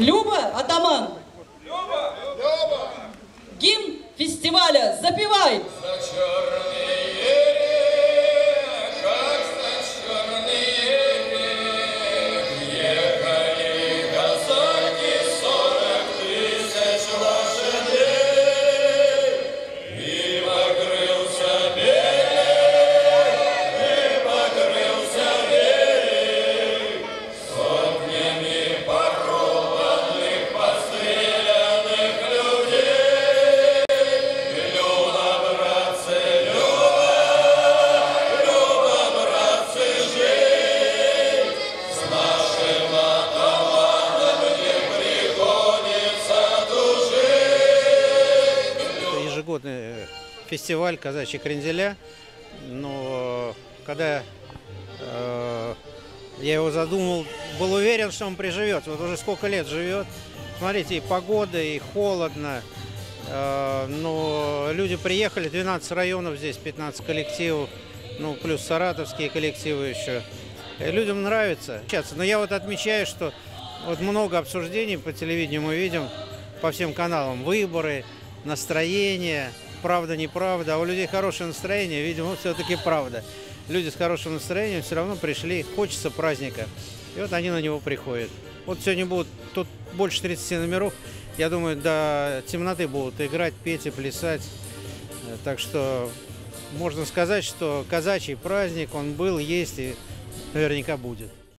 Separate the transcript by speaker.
Speaker 1: Люба, атаман. Люба. Гимн фестиваля запевай.
Speaker 2: Фестиваль казачьи кренделя. Но когда э, я его задумал, был уверен, что он приживется. Вот уже сколько лет живет. Смотрите, и погода, и холодно. Э, но люди приехали, 12 районов здесь, 15 коллективов. Ну, плюс саратовские коллективы еще. И людям нравится. Но я вот отмечаю, что вот много обсуждений по телевидению мы видим по всем каналам. Выборы, настроение, правда, неправда. А у людей хорошее настроение, видимо, все-таки правда. Люди с хорошим настроением все равно пришли, хочется праздника. И вот они на него приходят. Вот сегодня будут, тут больше 30 номеров. Я думаю, до темноты будут играть, петь и плясать. Э, Так что можно сказать, что казачий праздник, он был, есть и наверняка будет.